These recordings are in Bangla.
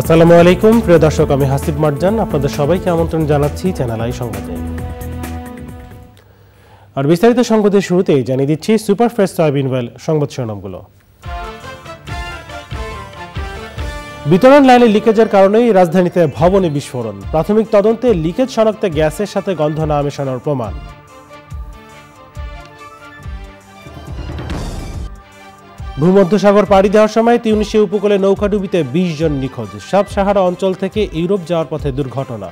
আসসালামু আলাইকুম। প্রিয় দর্শক, আমি হাসিব মার্জান। আপনাদের সবাইকে আমন্ত্রণ জানাচ্ছি চ্যানেল আই সংবাদে। আর বিস্তারিত সংবাদের শুরুতেই জানিয়ে দিচ্ছি সুপার ফ্রেশ সয়াবিন ওয়েল সংবাদ শিরোনামগুলো। বিতরণ লাইনে লিকেজের কারণেই রাজধানীতে ভবনে বিস্ফোরণ। প্রাথমিক তদন্তে লিকেজ শনাক্তে গ্যাসের সাথে গন্ধ না মেশানোর প্রমাণ। ভূমধ্যসাগর পাড়ি দেওয়ার সময় তিউনিশে উপকূলে নৌকাডুবিতে বিশ জন নিখোঁজ। সাব সাহারা অঞ্চল থেকে ইউরোপ যাওয়ার পথে দুর্ঘটনা।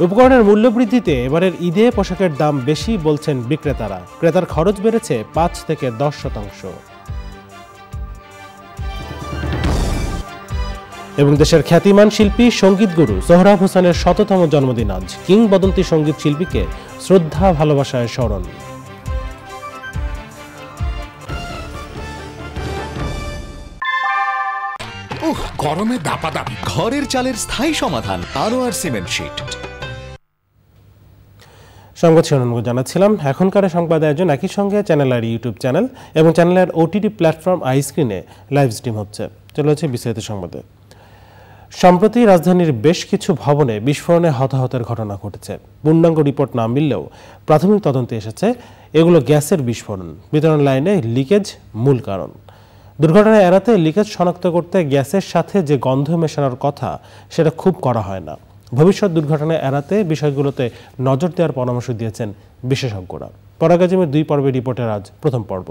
উপকরণের মূল্য বৃদ্ধিতে এবারের ঈদে পোশাকের দাম বেশি বলছেন বিক্রেতারা। ক্রেতার খরচ বেড়েছে পাঁচ থেকে দশ শতাংশ। এবং দেশের খ্যাতিমান শিল্পী সংগীত গুরু সোহরাব হোসেনের শততম জন্মদিন আজ। কিংবদন্তি সংগীত শিল্পীকে শ্রদ্ধা ভালোবাসায় স্মরণ। উহ গরমে দাপাদাপি। ঘরের চালের স্থায়ী সমাধান আরও আর সিমেন্ট শিট। সংবাদ শিরোনামগুলো জানাচ্ছিলাম। এখনকার সংবাদ আয়োজন একই সঙ্গে চ্যানেলের ইউটিউব চ্যানেল এবং চ্যানেলের ওটিটি প্ল্যাটফর্ম আই স্ক্রিনে লাইভ স্ট্রিম হচ্ছে। চলে হচ্ছে বিস্তারিত সংবাদে। সম্প্রতি রাজধানীর বেশ কিছু ভবনে বিস্ফোরণে হতাহতের ঘটনা ঘটেছে। পূর্ণাঙ্গ রিপোর্ট না মিললেও প্রাথমিক তদন্তে এসেছে, এগুলো গ্যাসের বিস্ফোরণ। বিতরণ লাইনে লিকেজ মূল কারণ। দুর্ঘটনা এড়াতে লিকেজ শনাক্ত করতে গ্যাসের সাথে যে গন্ধ মেশানোর কথা, সেটা খুব করা হয় না। ভবিষ্যৎ দুর্ঘটনা এড়াতে বিষয়গুলোতে নজর দেওয়ার পরামর্শ দিয়েছেন বিশেষজ্ঞরা। পরাগাজিমের দুই পর্বের রিপোর্টের আজ প্রথম পর্ব।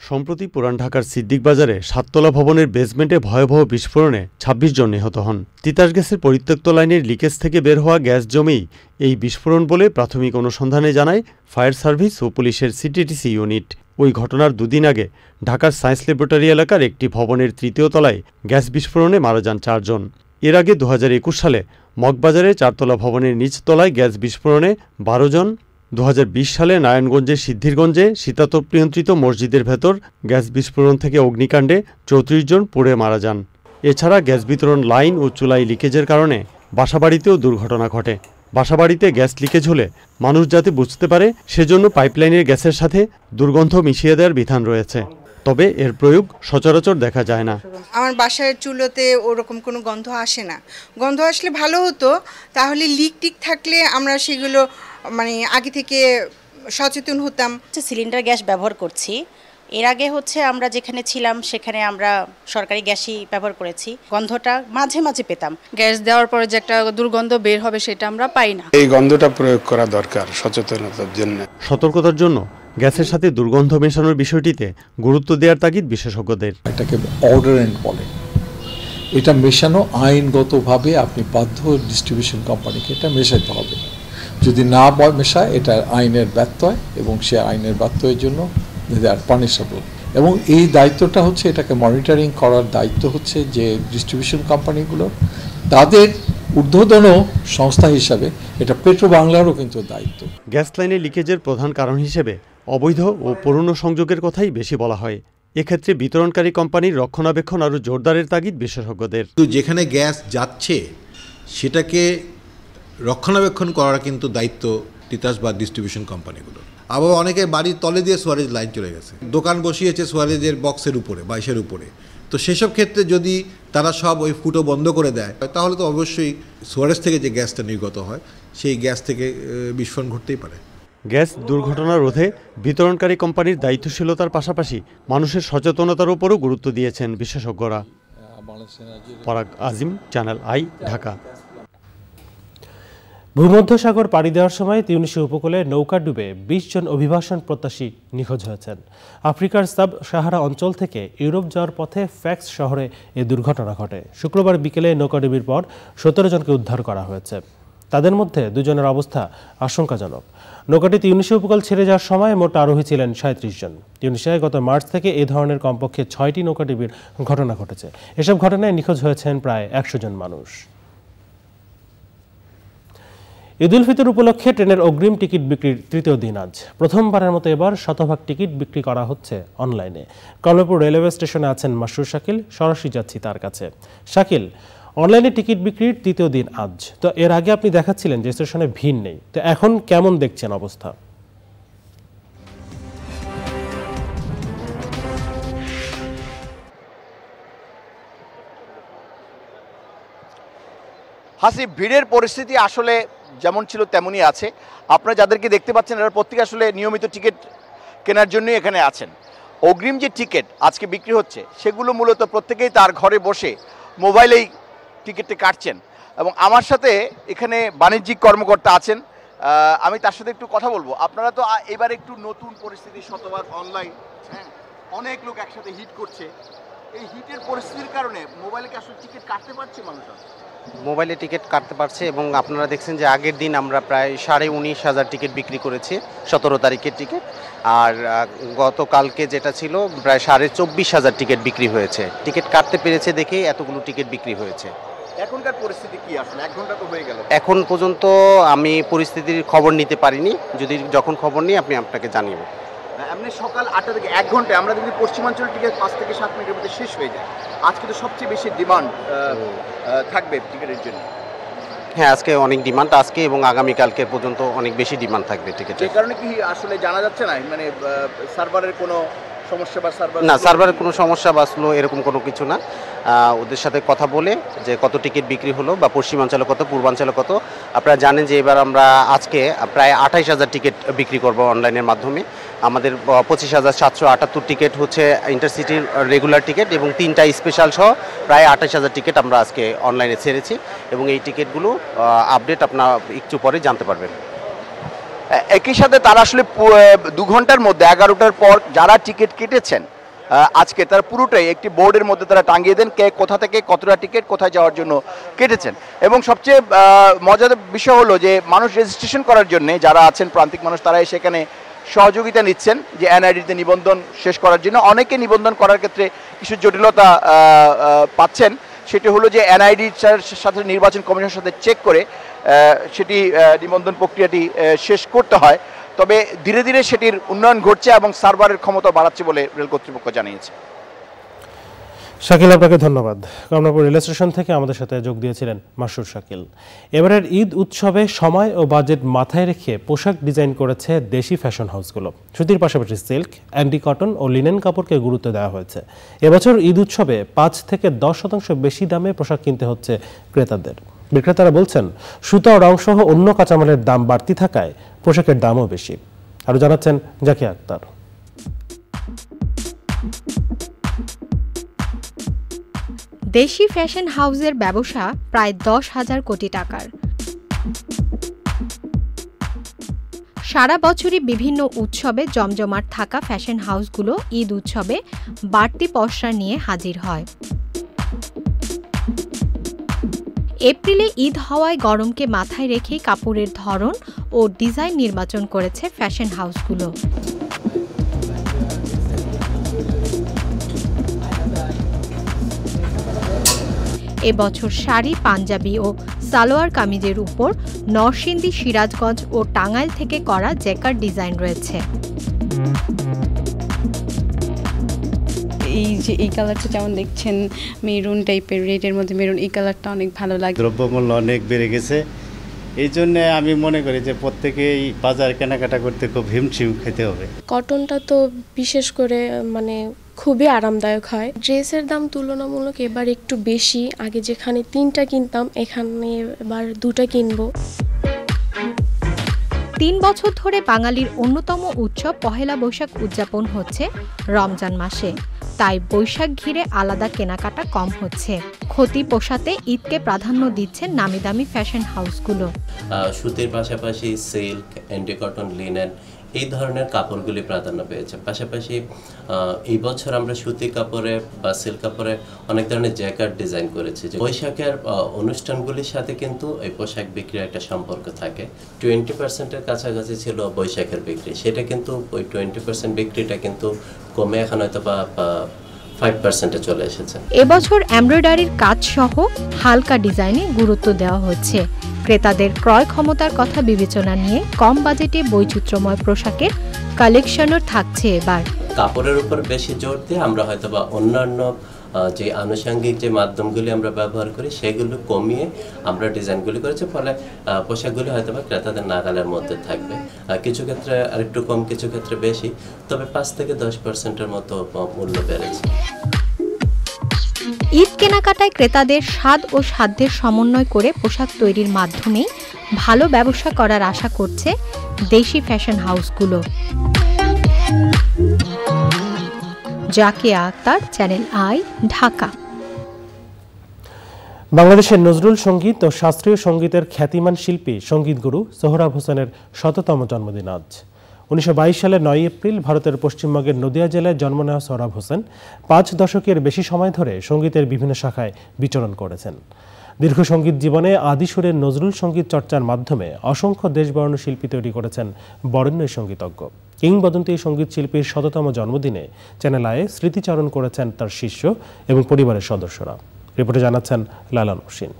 সম্প্রতি পুরান ঢাকার সিদ্দিক বাজারে সাততলা ভবনের বেসমেন্টে ভয়াবহ বিস্ফোরণে ২৬ জন নিহত হন। তিতাস গ্যাসের পরিত্যক্ত লাইনের লিকেজ থেকে বের হওয়া গ্যাস জমেই এই বিস্ফোরণ বলে প্রাথমিক অনুসন্ধানে জানায় ফায়ার সার্ভিস ও পুলিশের সিটিটিসি ইউনিট ওই ঘটনার দুদিন আগে ঢাকার সায়েন্স ল্যাবরেটরি এলাকার একটি ভবনের তৃতীয় তলায় গ্যাস বিস্ফোরণে মারা যান চারজন এর আগে দু হাজার একুশ সালে মগবাজারে চারতলা ভবনের নিচতলায় গ্যাস বিস্ফোরণে বারো জন দু হাজার বিশ সালে নারায়ণগঞ্জের সিদ্ধিরগঞ্জে শীতাতপ নিয়ন্ত্রিত মসজিদের ভেতর গ্যাস বিস্ফোরণ থেকে অগ্নিকাণ্ডে চৌত্রিশ জন পুড়ে মারা যান। এছাড়া গ্যাস বিতরণ লাইন ও চুলাই লিকেজের কারণে বাসাবাড়িতেও দুর্ঘটনা ঘটে। বাসাবাড়িতে গ্যাস লিকেজ হলে মানুষ যাতে বুঝতে পারে, সেজন্য পাইপলাইনের গ্যাসের সাথে দুর্গন্ধ মিশিয়ে দেওয়ার বিধান রয়েছে। তবে এর প্রয়োগ সচরাচর দেখা যায় না। আমার বাসার চুলোতে ওরকম কোনো গন্ধ আসে না। গন্ধ আসলে ভালো হতো, তাহলে লিক টিক থাকলে আমরা সেগুলো মানে আগে থেকে সচেতন হতাম। সিলিন্ডার গ্যাস ব্যবহার করছি এর আগে হচ্ছে আমরা যেখানে ছিলাম সেখানে আমরা সরকারি গ্যাসই ব্যবহার করেছি। গন্ধটা মাঝে মাঝে পেতাম। গ্যাস দেওয়ার পরে যে একটা দুর্গন্ধ বের হবে সেটা আমরা পাই না। এই গন্ধটা প্রয়োগ করা দরকার সচেতনতার জন্য। সতর্কতার জন্য গ্যাসের সাথে দুর্গন্ধ মেশানোর বিষয়টিতে গুরুত্ব দেওয়ার তাগিদ বিশেষজ্ঞদের। এটাকে অর্ডারেন্ট বলে এটা মেশানো আইনগতভাবে আপনি বাধ্য ডিস্ট্রিবিউশন কোম্পানিকে এটা মেশাতে হবে। যদি না মেশায় এটা আইনের ব্যত্যয় এবং সে আইনের ব্যত্যয়ের জন্য দে আর পানিশেবল এবং এই দায়িত্বটা হচ্ছে এটাকে মনিটরিং করার দায়িত্ব হচ্ছে যে ডিস্ট্রিবিউশন কোম্পানিগুলো তাদের ঊর্ধ্বতন সংস্থা হিসাবে এটা পেট্রো বাংলারও কিন্তু দায়িত্ব। গ্যাস লাইনে লিকেজের প্রধান কারণ হিসেবে অবৈধ ও পুরনো সংযোগের কথাই বেশি বলা হয়। এক্ষেত্রে বিতরণকারী কোম্পানির রক্ষণাবেক্ষণ আরও জোরদারের তাগিদ বিশেষজ্ঞদের। কিন্তু যেখানে গ্যাস যাচ্ছে সেটাকে রক্ষণাবেক্ষণ করার কিন্তু দায়িত্ব তিতাস বা ডিস্ট্রিবিউশন কোম্পানিগুলোর আবার অনেকে বাড়ির তলে দিয়ে সোয়ারেজ লাইন চলে গেছে। দোকান বসিয়েছে সোয়ারেজের বক্সের উপরে বাইশের উপরে। তো সেসব ক্ষেত্রে যদি তারা সব ওই ফুটো বন্ধ করে দেয় তাহলে তো অবশ্যই সোয়ারেজ থেকে যে গ্যাসটা নির্গত হয় সেই গ্যাস থেকে বিস্ফোরণ ঘটতেই পারে। গ্যাস দুর্ঘটনা রোধে বিতরণকারী কোম্পানির দায়িত্বশীলতার পাশাপাশি মানুষের সচেতনতার উপরও গুরুত্ব দিয়েছেন বিশেষজ্ঞরা। Parag Azim channel I Dhaka. ভূমধ্যসাগর পাড়ি দেওয়ার সময় তিউনিশিয়া উপকূলে নৌকা ডুবে বিশ জন অভিবাসন প্রত্যাশী নিখোঁজ হয়েছেন। আফ্রিকার সাব সাহারা অঞ্চল থেকে ইউরোপ যাওয়ার পথে ফ্যাক্স শহরে এ দুর্ঘটনা ঘটে। শুক্রবার বিকেলে নৌকাডুবির পর সতেরো জনকে উদ্ধার করা হয়েছে। তাদের মধ্যে দুজনের অবস্থা আশঙ্কাজনক। নৌকাটি তিউনিশিয়া উপকূল ছেড়ে যাওয়ার সময় মোট আরোহী ছিলেন সাঁত্রিশ জন। তিউনিশিয়ায় গত মার্চ থেকে এ ধরনের কমপক্ষে ছয়টি নৌকাডুবির ঘটনা ঘটেছে। এসব ঘটনায় নিখোঁজ হয়েছেন প্রায় একশো জন মানুষ। ঈদুল ফিতর উপলক্ষে ট্রেনের অগ্রিম টিকিট বিক্রির তৃতীয় দিন আজ। প্রথমবারের মতো এবার শতভাগ টিকিট বিক্রি করা হচ্ছে অনলাইনে। কমলাপুর রেলওয়ে স্টেশনে আছেন মাসুর শাকিল, সরাসরি যাচ্ছি তার কাছে। শাকিল, অনলাইনে টিকিট বিক্রির তৃতীয় দিন আজ। তো এর আগে আপনি দেখাচ্ছিলেন যে স্টেশনে ভিড় নেই। তো এখন কেমন দেখছেন অবস্থা? হাসি ভিড়ের পরিস্থিতি আসলে যেমন ছিল তেমনই আছে। আপনারা যাদেরকে দেখতে পাচ্ছেন, এরা প্রত্যেকে আসলে নিয়মিত টিকিট কেনার জন্যই এখানে আছেন। অগ্রিম যে টিকিট আজকে বিক্রি হচ্ছে, সেগুলো মূলত প্রত্যেকেই তার ঘরে বসে মোবাইলেই টিকিটটি কাটছেন। এবং আমার সাথে এখানে বাণিজ্যিক কর্মকর্তা আছেন। আমি তার সাথে একটু কথা বলব। আপনারা তো এবার একটু নতুন পরিস্থিতি শতভাগ অনলাইন হ্যাঁ? অনেক লোক একসাথে হিট করছে। এই হিটের পরিস্থিতির কারণে মোবাইলে কি আসলে টিকিট কাটতে পারছে মানুষ? মোবাইলে টিকিট কাটতে পারছে এবং আপনারা দেখছেন যে আগের দিন আমরা প্রায় সাড়ে উনিশ হাজার টিকিট বিক্রি করেছি সতেরো তারিখের টিকিট। আর গতকালকে যেটা ছিল প্রায় সাড়ে চব্বিশ হাজার টিকিট বিক্রি হয়েছে। টিকিট কাটতে পেরেছে দেখে এতগুলো টিকিট বিক্রি হয়েছে। এখনকার পরিস্থিতি কি আসলে? এক ঘণ্টা তো হয়ে গেল। এখন পর্যন্ত আমি পরিস্থিতির খবর নিতে পারিনি। যদি যখন খবর নিই আপনি আপনাকে জানিয়ে এমনি সকাল আটটা থেকে এক ঘন্টায় আমরা যদি পশ্চিমাঞ্চলের টিকিট পাঁচ থেকে সাত মিনিটের মধ্যে শেষ হয়ে যায় আজকে তো সবচেয়ে বেশি ডিমান্ড থাকবে টিকিটের জন্য। হ্যাঁ আজকে অনেক ডিমান্ড আজকে এবং আগামীকালকে পর্যন্ত অনেক বেশি ডিমান্ড থাকবে টিকিটের এই কারণে কি আসলে জানা যাচ্ছে না? মানে সার্ভারের কোনো সমস্যা বা সার্ভার না সার্ভারের কোনো সমস্যা বাঁচলো এরকম কোনো কিছু না। ওদের সাথে কথা বলে যে কত টিকিট বিক্রি হলো বা পশ্চিমাঞ্চলে কত পূর্বাঞ্চলে কত। আপনারা জানেন যে এবার আমরা আজকে প্রায় আঠাইশ হাজার টিকিট বিক্রি করব অনলাইনের মাধ্যমে। আমাদের পঁচিশ হাজার সাতশো আটাত্তর টিকিট হচ্ছে ইন্টারসিটির রেগুলার টিকিট এবং তিনটা স্পেশাল সহ প্রায় আঠাইশ হাজার টিকিট আমরা আজকে অনলাইনে ছেড়েছি এবং এই টিকিটগুলো আপডেট আপনার একটু পরে জানতে পারবেন। একই সাথে তারা আসলে দু ঘণ্টার মধ্যে, এগারোটার পর যারা টিকিট কেটেছেন আজকে তারা পুরোটাই একটি বোর্ডের মধ্যে তারা টাঙিয়ে দেন কে কোথা থেকে কতটা টিকিট কোথায় যাওয়ার জন্য কেটেছেন। এবং সবচেয়ে মজার বিষয় হলো যে, মানুষ রেজিস্ট্রেশন করার জন্য যারা আছেন প্রান্তিক মানুষ তারাই সেখানে সহযোগিতা নিচ্ছেন যে এনআইডিতে নিবন্ধন শেষ করার জন্য। অনেকে নিবন্ধন করার ক্ষেত্রে কিছু জটিলতা পাচ্ছেন। সেটি হলো যে এনআইডির সাথে নির্বাচন কমিশনের সাথে চেক করে সেটি নিবন্ধন প্রক্রিয়াটি শেষ করতে হয়। তবে ধীরে ধীরে সেটির উন্নয়ন ঘটছে এবং সার্ভারের ক্ষমতা বাড়াচ্ছে বলে রেল কর্তৃপক্ষ জানিয়েছে। শাকিল, আপনাকে ধন্যবাদ। কমলাপুর রেল স্টেশন থেকে আমাদের সাথে যোগ দিয়েছিলেন মাসুর শাকিল। এবারের ঈদ উৎসবে সময় ও বাজেট মাথায় রেখে পোশাক ডিজাইন করেছে দেশি ফ্যাশন হাউসগুলো। সুতির পাশাপাশি সিল্ক অ্যান্টি কটন ও লিনেন কাপড়কে গুরুত্ব দেওয়া হয়েছে। এবছর ঈদ উৎসবে পাঁচ থেকে দশ শতাংশ বেশি দামে পোশাক কিনতে হচ্ছে ক্রেতাদের। বিক্রেতারা বলছেন, সুতা ও রংসহ অন্য কাঁচামালের দাম বাড়তি থাকায় পোশাকের দামও বেশি। আরও জানাচ্ছেন জাকিয়া আক্তার। দেশি ফ্যাশন হাউসের ব্যবসা প্রায় দশ হাজার কোটি টাকার। সারা বছরই বিভিন্ন উৎসবে জমজমাট থাকা ফ্যাশন হাউসগুলো ঈদ উৎসবে বাড়তি পসরা নিয়ে হাজির হয়। এপ্রিলে ঈদ হওয়ায় গরমকে মাথায় রেখে কাপড়ের ধরন ও ডিজাইন নির্বাচন করেছে ফ্যাশন হাউসগুলো। এবছর শাড়ি পাঞ্জাবি ও সালোয়ার কামিজের উপর নরসিংদী সিরাজগঞ্জ ও টাঙ্গাইল থেকে করা জ্যাকার ডিজাইন রয়েছে। এই যে এই কালারটা যেমন দেখছেন মেরুন টাইপের রেডের মধ্যে মেরুন এই কালারটা অনেক ভালো লাগে। দ্রব্যমূল্য অনেক বেড়ে গেছে। এই জন্য আমি মনে করি যে প্রত্যেকেই বাজার কেনাকাটা করতে খুব হিমশিম খেতে হবে। কটনটা তো বিশেষ করে মানে খুবই আরামদায়ক হয়। ড্রেসের দাম তুলনামূলক এবার একটু বেশি। আগে যেখানে তিনটা কিনতাম এখানে এবার দুটা কিনবো। তিন বছর ধরে বাঙালির অন্যতম উৎসব পহেলা বৈশাখ উদযাপন হচ্ছে রমজান মাসে। তাই বৈশাখ ঘিরে আলাদা কেনাকাটা কম হচ্ছে। ক্ষতি পোষাতে ঈদকে প্রাধান্য দিচ্ছে নামি দামি ফ্যাশন হাউসগুলো। সুতির পাশাপাশি সিল্ক অ্যান্টিকটন লিনেন এই ধরনের কাপড়গুলি প্রাধান্য পেয়েছে। পাশাপাশি এই বছর আমরা সুতি কাপড়ে বা সিল্ক কাপড়ে অনেক ধরনের জ্যাকেট ডিজাইন করেছি। যে বৈশাখের অনুষ্ঠানগুলির সাথে কিন্তু এই পোশাক বিক্রির একটা সম্পর্ক থাকে। টোয়েন্টি পার্সেন্টের কাছাকাছি ছিল বৈশাখের বিক্রি। সেটা কিন্তু ওই টোয়েন্টি পার্সেন্ট বিক্রিটা কিন্তু কমে এখন হয়তো বা ফাইভ পার্সেন্টে চলে এসেছে। এবছর এমব্রয়ডারির কাজ সহ হালকা ডিজাইনে গুরুত্ব দেওয়া হচ্ছে। ক্রেতাদের ক্রয় ক্ষমতার কথা বিবেচনা নিয়ে কম বাজেটে বৈচিত্র্যময় পোশাকের কালেকশনও থাকছে এবার। কাপড়ের উপর বেশি জোর দিয়ে আমরা হয়তো বা অন্যান্য যে আনুষঙ্গিক যে মাধ্যমগুলি আমরা ব্যবহার করি, সেগুলো কমিয়ে আমরা ডিজাইনগুলি করেছি। ফলে পোশাকগুলি হয়তো বা ক্রেতাদের নাগালের মধ্যে থাকবে। কিছু ক্ষেত্রে আরেকটু কম, কিছু ক্ষেত্রে বেশি। তবে পাঁচ থেকে দশ পার্সেন্টের মতো মূল্য বেড়েছে। ঈদ কেনাকাটায় ক্রেতাদের স্বাদ ও সাধ্যের সমন্বয় করে পোশাক তৈরির মাধ্যমেই ভালো ব্যবসা করার আশা করছে দেশি fashion হাউসগুলো। Zakia Akter channel I, Dhaka. বাংলাদেশের নজরুল সংগীত ও শাস্ত্রীয় সঙ্গীতের খ্যাতিমান শিল্পী, সংগীত গুরু সোহরাব হোসেনের শততম জন্মদিন আজ। উনিশশো বাইশ সালের নয় এপ্রিল ভারতের পশ্চিমবঙ্গের নদিয়া জেলায় জন্ম নেওয়া সোহরাব হোসেন পাঁচ দশকের বেশি সময় ধরে সঙ্গীতের বিভিন্ন শাখায় বিচরণ করেছেন। দীর্ঘ সংগীত জীবনে আদিসুরের নজরুল সংগীত চর্চার মাধ্যমে অসংখ্য দেশবর্ণ শিল্পী তৈরি করেছেন বরেণ্য সঙ্গীতজ্ঞ। কিংবদন্তি সংগীত শিল্পীর শততম জন্মদিনে চ্যানেল আয়ে স্মৃতিচারণ করেছেন তার শিষ্য এবং পরিবারের সদস্যরা। রিপোর্টে জানাচ্ছেন লালন হোসেন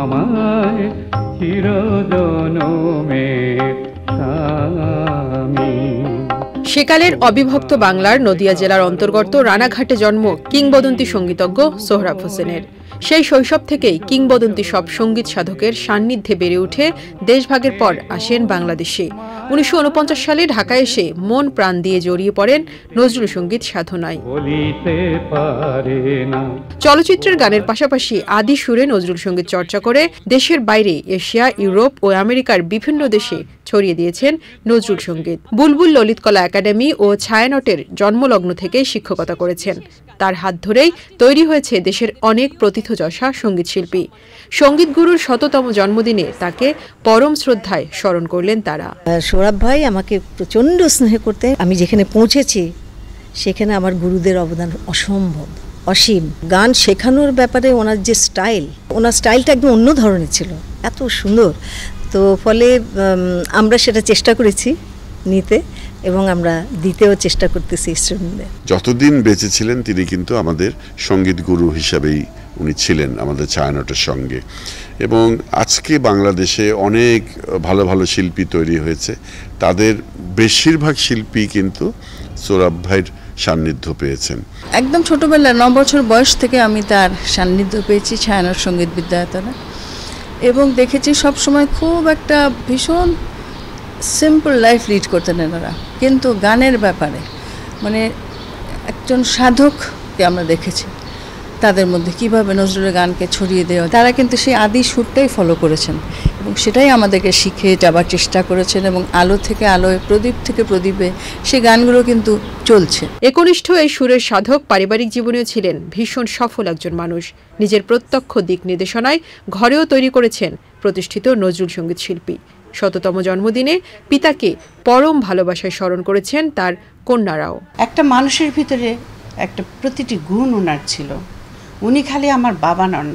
আমায় সেকালের অবিভক্ত বাংলার নদিয়া জেলার অন্তর্গত রানাঘাটে জন্ম কিংবদন্তি সঙ্গীতজ্ঞ সোহরাব হোসেনের। সেই শৈশব থেকেই কিংবদন্তি সব সংগীত সাধকের সান্নিধ্যে বেড়ে উঠে দেশভাগের পর আসেন বাংলাদেশে। উনিশশো সালে ঢাকায় এসে মন প্রাণ দিয়ে জড়িয়ে পড়েন নজরুল সংগীত সাধনায়। চলচ্চিত্রের গানের পাশাপাশি আদি সুরে নজরুল সংগীত চর্চা করে দেশের বাইরে এশিয়া ইউরোপ ও আমেরিকার বিভিন্ন দেশে ছড়িয়ে দিয়েছেন নজরুল সংগীত। বুলবুল ললিতকলা একাডেমি ও ছায়ানটের জন্মলগ্ন থেকে শিক্ষকতা করেছেন। তার হাত ধরেই তৈরি হয়েছে দেশের অনেক প্রতিথযশা সংগীত শিল্পী সংগীত গুরুর শততম জন্মদিনে তাকে পরম শ্রদ্ধায় স্মরণ করলেন তারা। সৌরভ ভাই আমাকে প্রচণ্ড স্নেহ করতে আমি যেখানে পৌঁছেছি সেখানে আমার গুরুদের অবদান অসম্ভব অসীম। গান শেখানোর ব্যাপারে ওনার যে স্টাইল ওনার স্টাইলটা একদম অন্য ধরনের ছিল এত সুন্দর। তো ফলে আমরা সেটা চেষ্টা করেছি নিতে এবং আমরা দিতেও চেষ্টা করতেছি স্টুডেন্টদের যতদিন বেঁচে ছিলেন তিনি কিন্তু আমাদের সংগীত গুরু হিসাবেই উনি ছিলেন আমাদের ছায়ানটের সঙ্গে। এবং আজকে বাংলাদেশে অনেক ভালো ভালো শিল্পী তৈরি হয়েছে। তাদের বেশিরভাগ শিল্পী কিন্তু সৌরভ ভাইয়ের সান্নিধ্য পেয়েছেন। একদম ছোটবেলায় ন বছর বয়স থেকে আমি তার সান্নিধ্য পেয়েছি ছায়ানট সংগীত বিদ্যায়তনে। এবং দেখেছি সব সময় খুব একটা ভীষণ সিম্পল লাইফ লিড করতেন এনারা। কিন্তু গানের ব্যাপারে মানে একজন সাধককে আমরা দেখেছি। তাদের মধ্যে কীভাবে নজরুলের গানকে ছড়িয়ে দেওয়া তারা কিন্তু সেই আদি সুরটাই ফলো করেছেন। এবং সেটাই আমাদেরকে শিখে যাবার চেষ্টা করেছেন এবং আলো থেকে আলোয় প্রদীপ থেকে প্রদীপে সেই গানগুলো কিন্তু চলছে। একনিষ্ঠ এই সুরের সাধক পারিবারিক জীবনেও ছিলেন ভীষণ সফল একজন মানুষ। নিজের প্রত্যক্ষ দিক নির্দেশনায় ঘরেও তৈরি করেছেন প্রতিষ্ঠিত নজরুল সংগীত শিল্পী। শততম জন্মদিনে পিতাকে পরম ভালোবাসায় স্মরণ করেছেন তার কন্যারাও একটা মানুষের ভিতরে একটা প্রতিটি গুণ ওনার ছিল। উনি খালি আমার বাবা নন,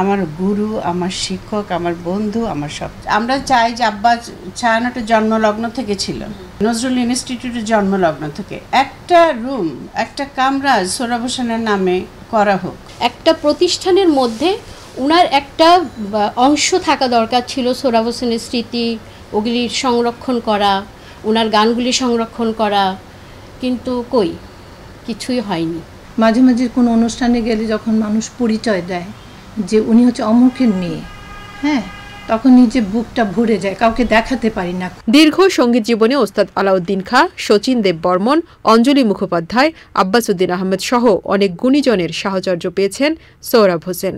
আমার গুরু, আমার শিক্ষক, আমার বন্ধু, আমার সব। আমরা চাই যে আব্বা ছায়ানটের জন্মলগ্ন থেকে ছিল, নজরুল ইনস্টিটিউটের জন্মলগ্ন থেকে। একটা রুম, একটা কামরা সোরাব হোসেনের নামে করা হোক। একটা প্রতিষ্ঠানের মধ্যে উনার একটা অংশ থাকা দরকার ছিল সোরাব হোসেনের স্মৃতি ওগুলির সংরক্ষণ করা ওনার গানগুলি সংরক্ষণ করা, কিন্তু কই? কিছুই হয়নি। মাঝে মাঝে কোনো অনুষ্ঠানে গেলে যখন মানুষ পরিচয় দেয় যে উনি হচ্ছে অমুকের মেয়ে হ্যাঁ তখন নিজে বুকটা ভরে যায়, কাউকে দেখাতে পারি না। দীর্ঘ সংগীত জীবনে ওস্তাদ আলাউদ্দিন খা শচীন দেব বর্মন, অঞ্জলি মুখোপাধ্যায় আব্বাসুদ্দিন আহমেদ সহ অনেক গুণীজনের সাহচর্য পেয়েছেন সৌরভ হোসেন।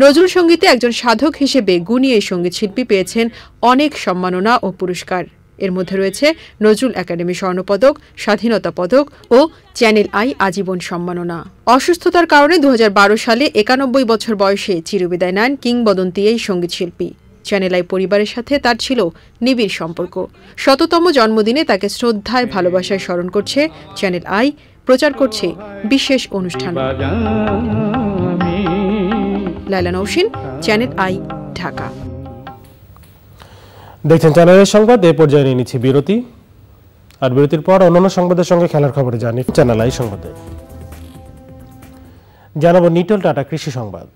নজরুল সঙ্গীতে একজন সাধক হিসেবে গুণী এই সংগীত শিল্পী পেয়েছেন অনেক সম্মাননা ও পুরস্কার। এর মধ্যে রয়েছে নজরুল একাডেমি স্বর্ণপদক স্বাধীনতা পদক ও চ্যানেল আই আজীবন সম্মাননা। অসুস্থতার কারণে দু হাজার বারো সালে একানব্বই বছর বয়সে চিরবিদায় নেন কিংবদন্তি এই সংগীত শিল্পী চ্যানেল আই পরিবারের সাথে তার ছিল নিবিড় সম্পর্ক। শততম জন্মদিনে তাকে শ্রদ্ধায় ভালোবাসায় স্মরণ করছে চ্যানেল আই প্রচার করছে বিশেষ অনুষ্ঠান। Laila Nowshin channel I Dhaka. দেখছেন চ্যানেলের সংবাদ, এ পর্যায়ে নিয়ে নিচ্ছি বিরতি। আর বিরতির পর অন্যান্য সংবাদের সঙ্গে খেলার খবরে জানি চ্যানেল আই সংবাদে। জানাব নিটল টাটা কৃষি সংবাদ।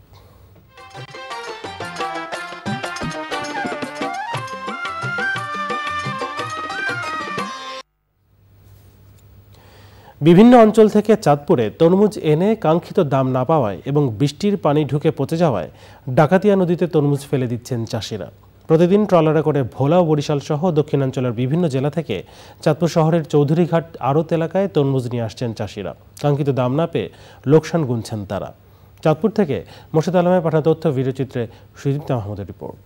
বিভিন্ন অঞ্চল থেকে চাঁদপুরে তরমুজ এনে কাঙ্ক্ষিত দাম না পাওয়ায় এবং বৃষ্টির পানি ঢুকে পচে যাওয়ায় ডাকাতিয়া নদীতে তরমুজ ফেলে দিচ্ছেন চাষিরা। প্রতিদিন ট্রলারে করে ভোলা ও বরিশাল সহ দক্ষিণাঞ্চলের বিভিন্ন জেলা থেকে চাঁদপুর শহরের চৌধুরীঘাট আড়ত এলাকায় তরমুজ নিয়ে আসছেন চাষিরা। কাঙ্ক্ষিত দাম না পেয়ে লোকসান গুনছেন তারা। চাঁদপুর থেকে মোর্শেদ আলমের পাঠানো তথ্য ভিডিওচিত্রে সুদীপ্ত মাহমুদের রিপোর্ট।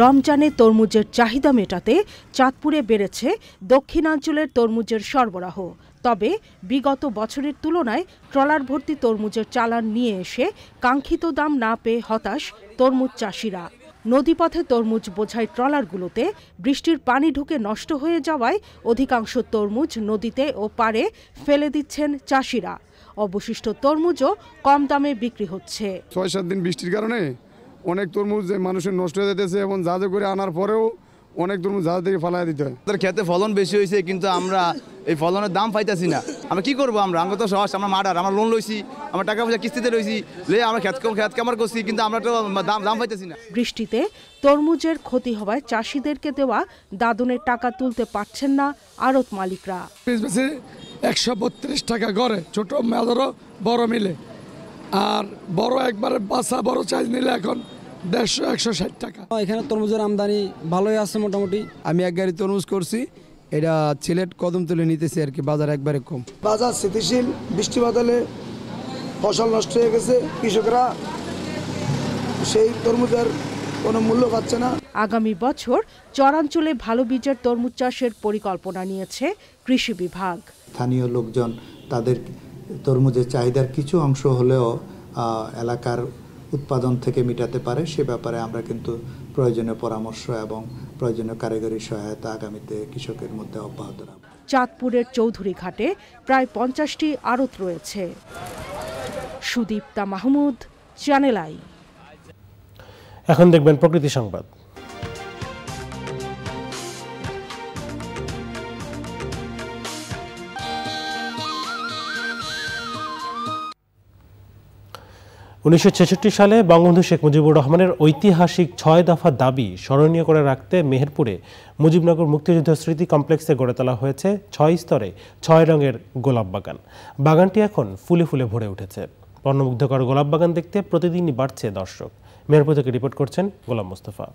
রমজানে তরমুজের চাহিদা মেটাতে চাঁদপুরে বেড়েছে দক্ষিণাঞ্চলের তরমুজের সরবরাহ। তবে বিগত বছরের তুলনায় ট্রলার ভর্তি তরমুজের চালান নিয়ে এসে কাঙ্ক্ষিত দাম না পেয়ে হতাশ তরমুজ চাষিরা। নদীপথে তরমুজ বোঝাই ট্রলারগুলোতে বৃষ্টির পানি ঢুকে নষ্ট হয়ে যাওয়ায় অধিকাংশ তরমুজ নদীতে ও পারে ফেলে দিচ্ছেন চাষিরা। অবশিষ্ট তরমুজও কম দামে বিক্রি হচ্ছে। ছয় সাত দিন বৃষ্টির কারণে অনেক তরমুজ মানুষের নষ্ট হয়ে যেতেছে এবং যাদের করে আনার পরেও অনেক তরমুজ জাহাজ থেকে ফালাই দিতে হয়। আমাদের খেতে ফলন বেশি হয়েছে কিন্তু আমরা এই ফলনের দাম পাইতেছি না। আমরা কি করব আমরা? আমরা তো সহজ আমরা মার্ডার আমরা লোন লইছি আমরা টাকা পয়সা কিস্তিতে লইছি লে আমরা খেত খেত কামার করছি কিন্তু আমরা তো দাম দাম পাইতেছি না। বৃষ্টিতে তরমুজের ক্ষতি হওয়ায় চাষিদেরকে দেওয়া দাদনের টাকা তুলতে পারছেন না আড়ত মালিকরা। একশো বত্রিশ টাকা গড়ে ছোট মেয়াদেরও বড় মিলে। আর বড় একবারে বাসা বড় চাইজ নিলে এখন। দেড়শো একশো ষাট টাকা। এখানে তরমুজের আমদানি ভালোই আছে মোটামুটি। আমি এক গাড়ি তরমুজ করছি এটা সিলেট কদম তুলে নিতেছি আর কি বাজার একবারে কম। বাজার স্থিতিশীল বৃষ্টি বাদলে ফসল নষ্ট হয়ে গেছে কৃষকরা সেই তরমুজের কোনো মূল্য পাচ্ছে না। আগামী বছর চরাঞ্চলে ভালো বীজের তরমুজ চাষের পরিকল্পনা নিয়েছে কৃষি বিভাগ। স্থানীয় লোকজন তাদের তরমুজের চাহিদার কিছু অংশ হলেও এলাকার উৎপাদন থেকে মিটাতে পারে সে ব্যাপারে আমরা কিন্তু প্রয়োজনীয় পরামর্শ এবং প্রয়োজনীয় কারিগরি সহায়তা আগামীতে কৃষকের মধ্যে অব্যাহত রাখব। চাঁদপুরের চৌধুরী ঘাটে প্রায় পঞ্চাশটি আড়ত রয়েছে। Sudipta Mahmud channel I. এখন দেখবেন প্রকৃতি সংবাদ। উনিশশো ছেষট্টি সালে বঙ্গবন্ধু শেখ মুজিবুর রহমানের ঐতিহাসিক ছয় দফা দাবি স্মরণীয় করে রাখতে মেহেরপুরে মুজিবনগর মুক্তিযুদ্ধ স্মৃতি কমপ্লেক্সে গড়ে তোলা হয়েছে ছয় স্তরে ছয় রঙের গোলাপ বাগান। বাগানটি এখন ফুলে ফুলে ভরে উঠেছে। পর্ণমুগ্ধকর গোলাপ বাগান দেখতে প্রতিদিনই বাড়ছে দর্শক। মেহেরপুর থেকে রিপোর্ট করছেন গোলাম মোস্তফা।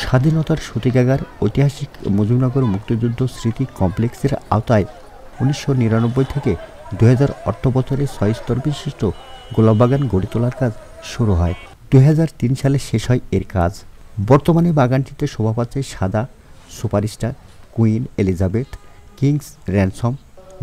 স্বাধীনতার সূতিকাগার ঐতিহাসিক মুজিবনগর মুক্তিযুদ্ধ স্মৃতি কমপ্লেক্সের আওতায় উনিশশো নিরানব্বই থেকে দু হাজার অর্থ বছরে ছয় স্তর বিশিষ্ট গোলাপবাগান গড়ে তোলার কাজ শুরু হয়। দু হাজার তিন সালে শেষ হয় এর কাজ। বর্তমানে বাগানটিতে শোভা পাচ্ছে সাদা superstar queen Elizabeth Kings ransom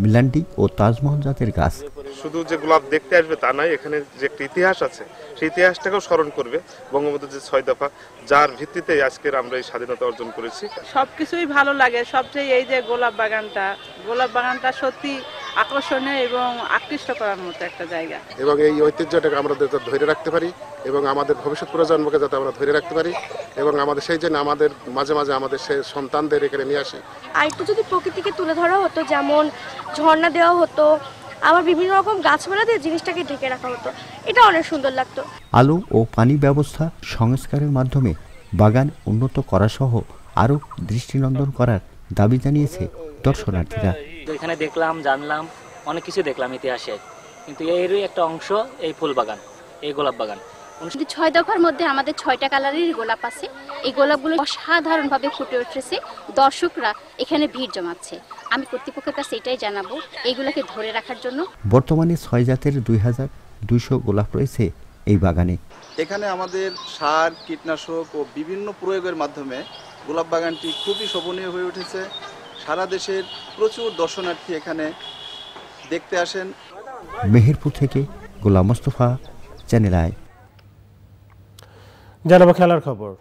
মিলান্ডি ও তাজমহল জাতের গাছ। শুধু যে গোলাপ দেখতে আসবে তা নয় এখানে যে একটা ইতিহাস আছে সেই ইতিহাসটাকেও স্মরণ করবে বঙ্গবন্ধু যে ছয় দফা যার ভিত্তিতে আজকের আমরা এই স্বাধীনতা অর্জন করেছি। সবকিছুই ভালো লাগে সবচেয়ে এই যে গোলাপ বাগানটা গোলাপ বাগানটা সত্যি আকর্ষণীয় এবং আকৃষ্ট করার মতো একটা জায়গা। এবং এই ঐতিহ্যটাকে আমরা যাতে ধরে রাখতে পারি এবং আমাদের ভবিষ্যৎ প্রজন্মকে যাতে আমরা ধরে রাখতে পারি এবং আমাদের সেই জন্য আমাদের মাঝে মাঝে আমাদের সেই সন্তানদের এখানে নিয়ে আসি। আর একটু যদি প্রকৃতিকে তুলে ধরা হতো যেমন ঝর্ণা দেওয়া হতো আবার বিভিন্ন রকম গাছপালা দিয়ে জিনিসটাকে ঢেকে রাখা হতো এটা অনেক সুন্দর লাগতো। আলো ও পানি ব্যবস্থা সংস্কারের মাধ্যমে বাগান উন্নত করা সহ আরও দৃষ্টিনন্দন করার দাবি জানিয়েছে দর্শনার্থীরা। এখানে দেখলাম জানলাম অনেক কিছু দেখলাম ইতিহাসে। কিন্তু এরই একটা অংশ এই ফুল বাগান এই গোলাপ বাগান। ছয় দফার মধ্যে আমাদের ছয়টা কালারের গোলাপ আছে। এই গোলাপগুলো অসাধারণভাবে ফুটে উঠেছে। দর্শকরা এখানে ভিড় জমাচ্ছে। আমি কর্তৃপক্ষের কাছে এটাই জানাব এইগুলোকে ধরে রাখার জন্য। বর্তমানে ছয় জাতের দুই হাজার দুইশো গোলাপ রয়েছে এই বাগানে। এখানে আমাদের সার কীটনাশক ও বিভিন্ন প্রয়োগের মাধ্যমে গোলাপ বাগানটি খুবই শোভনীয় হয়ে উঠেছে। সারা দেশের প্রচুর দর্শনার্থী এখানে দেখতে আসেন। মেহেরপুর থেকে গোলাম মোস্তফা চ্যানেল আই। জানাব খেলার খবর।